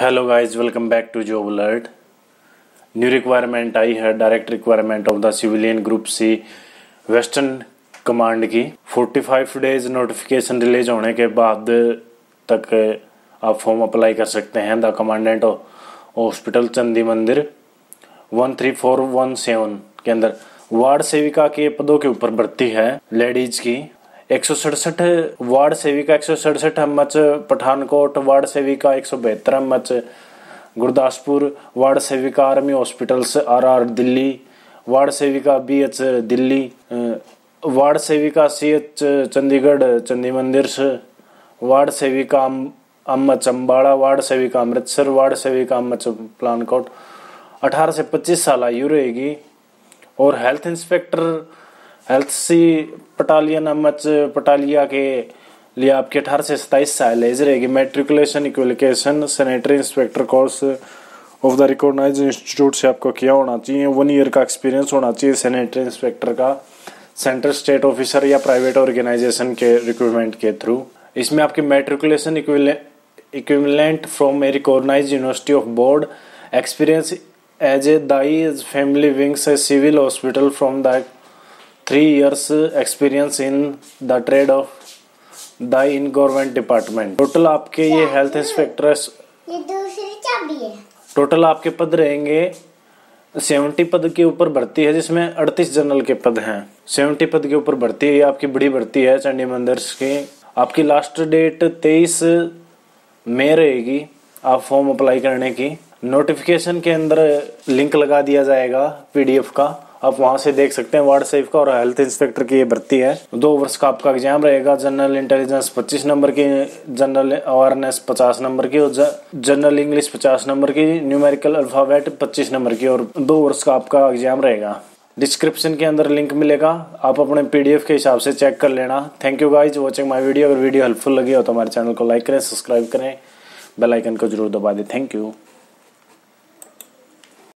Hello guys welcome back to job alert new requirement आई है direct requirement of the civilian group C western command की। 45 days notification release होने के बाद तक आप फॉर्म अप्लाई कर सकते हैं। The commandant hospital Chandi Mandir one three four one seven के अंदर। वार्ड सेविका के पदों के ऊपर भर्ती है। लेडीज़ की एक सौ सड़सठ वार्ड सेविका, एक सौ सड़सठ एमएच पठानकोट वार्ड सेविका, एक सौ बहत्तर एमएच गुरदासपुर वार्ड सेविका, army hospitals, R R Delhi ward सेविका, बी एच दिल्ली वार्ड सेविका, सी एच चंडीगढ़ चंडी मंदिर से, वार्ड सेविका अम्मच अम्बाड़ा वार्ड सेविका अमृतसर, वार्ड सेविका अम्मच प्लानकोट। अठारह से पच्चीस साल आयु रहेगी और हेल्थ इंस्पेक्टर हेल्थ सी पटालियन अमच पटालिया के लिए आपके अठारह से सताइस साल एज रहेगी matriculation qualification sanitary inspector course of the recognise institute से आपको किया होना चाहिए। वन ईयर का एक्सपीरियंस होना चाहिए सैनिटरी इंस्पेक्टर का। सेंट्रल स्टेट ऑफिसर या प्राइवेट ऑर्गेनाइजेशन के रिक्रूटमेंट के थ्रू इसमें आपकी matriculation equivalent from a recognise university of board experience as a dai family wings a civil hospital from the three years experience in the trade of the in government department total आपके ये health inspector ये दूसरी चाबी है। Total आपके पद रहेंगे seventy पद के ऊपर भर्ती है जिसमें अड़तीस जनरल के पद हैं। सेवेंटी पद के ऊपर भर्ती है ये आपकी बड़ी भर्ती है चंडी मंदिर की। आपकी लास्ट डेट तेईस मई रहेगी आप फॉर्म अप्लाई करने की। नोटिफिकेशन के अंदर लिंक लगा दिया जाएगा पीडीएफ का। आप वहाँ से देख सकते हैं वार्ड सेफ़ का और हेल्थ इंस्पेक्टर की ये भर्ती है। दो वर्ष का आपका एग्ज़ाम रहेगा, जनरल इंटेलिजेंस 25 नंबर की, जनरल अवेयरनेस 50 नंबर की और जनरल इंग्लिश 50 नंबर की, न्यूमेरिकल अल्फ़ाबेट 25 नंबर की और दो वर्ष का आपका एग्ज़ाम रहेगा। डिस्क्रिप्शन के अंदर लिंक मिलेगा, आप अपने पीडीएफ के हिसाब से चेक कर लेना। Thank you guys watching my video अगर वीडियो हेल्पफुल लगी हो तो हमारे चैनल को लाइक करें सब्सक्राइब करें। बेल आइकन को ज़रूर दबा दें। Thank you